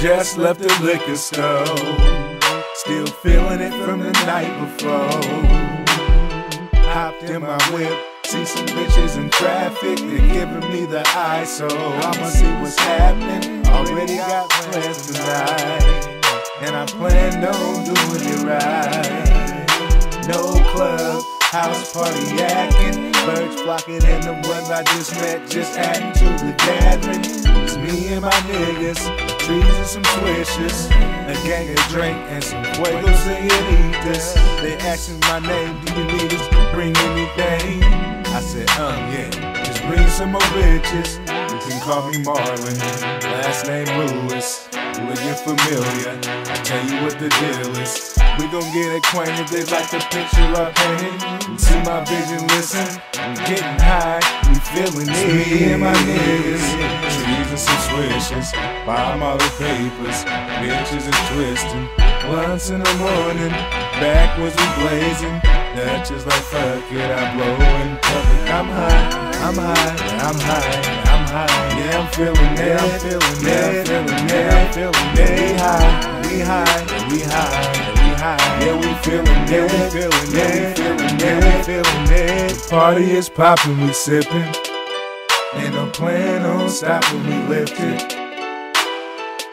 Just left the liquor store. Still feeling it from the night before. Hopped in my whip. See some bitches in traffic, they're giving me the eye, so I'ma see what's happening. Already got plans tonight, and I plan on doing it right. No club, house party acting, birds flocking, and the ones I just met just adding to the gathering. It's me and my niggas, trees and some swishes, a gang of drink and some fuegos and eaters. They asking my name, do you need us to bring anything? I said, um, yeah, just bring some more bitches. You can call me Marlon, last name Lewis. Looking familiar, I tell you what the deal is. We gon' get acquainted, they like the picture I painted. See my vision, listen, I'm getting high, feeling it. Me and my niggas, trees some swishes. Buy all the papers, bitches is twisting. Once in the morning, backwards we blazing. That's just like fuck it, I blow in public. I'm high, I'm high, I'm high, I'm high. Yeah, I'm feeling it, I'm feeling it, I'm feeling it, I'm feeling it. We high, we high, we high, feeling it, we feeling it, feeling it, we feeling it. The party is popping, we sipping. And I'm planning on stopping, we lifted.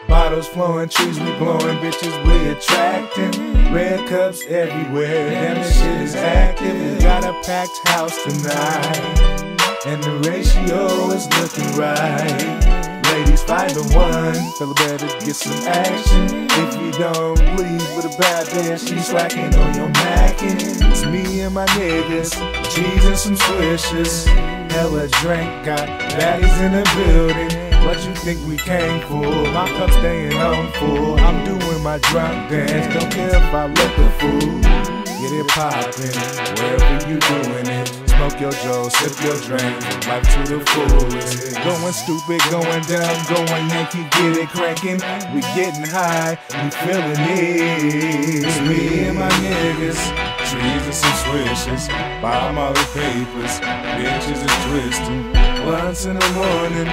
Bottles flowing, trees we blowing, bitches we attracting. Red cups everywhere, damn this shit is active. We got a packed house tonight, and the ratio is looking right. Ladies five to one, feel better get some action. If you don't leave with a bad bitch, she's slacking on your mackin'. It's me and my niggas, cheese and some swishes. Hella drink, got baddies in the building. What you think we came for? My cup staying on full. I'm doing my drunk dance. Don't care if I look a fool. Get it poppin', wherever you doing it. Smoke your joe, sip your drink, life to the fullest. Going stupid, going dumb, going Yankee, get it crankin'. We getting high, we feelin' it. It's me and my niggas, trees and some swishes. Buy all the papers, bitches is twisting. Once in the morning,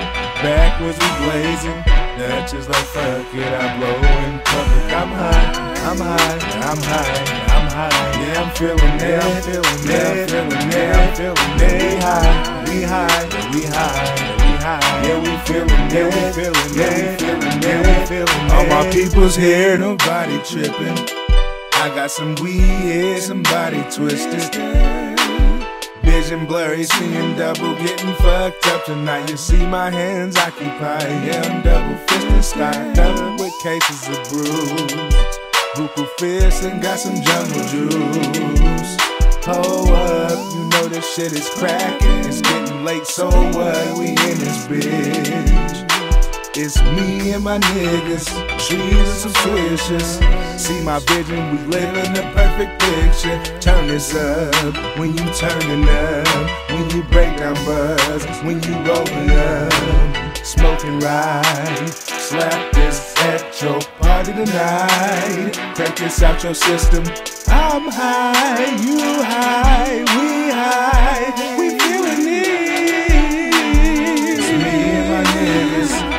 backwards we blazing. That's just like fuck it, I blow in public. I'm high, I'm high, I'm high, I'm high. Yeah, I'm feeling it, Yeah, I'm feeling it, Yeah, I'm feeling it, Yeah, I'm feeling it. We high, we high, we high, we high. Yeah, we feeling it, Yeah, we feeling it, Yeah, we feeling it, Yeah, we feeling it. All my people's here, nobody tripping. I got some weed, somebody twisted. Vision blurry, seeing double, getting fucked up tonight. You see my hands occupied, yeah, I'm double fisted, sky covered with cases of brews. Buku fist and got some jungle juice. Oh, Hold up, you know this shit is cracking. It's getting late, so what? We in this bitch. It's me and my niggas, some swishes. See my vision, we living the perfect picture. Turn this up when you turning up, when you break down buzz, when you rolling up, smoking right. Slap this at your party tonight. Crank this out your system. I'm high, you high, we high, we feeling it. It's me and my niggas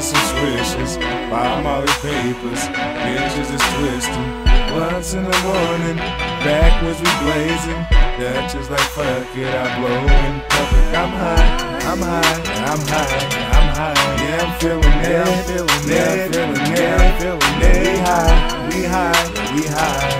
some swishes, buy Molly papers, bitches is twisting. Once in the morning, backwards we blazing. Just like fuck it, I blow in public. I'm high, I'm high, I'm high, I'm high. Yeah, I'm feeling it, I'm feeling it, I'm feeling it, I'm feeling it. We high, we high, we high,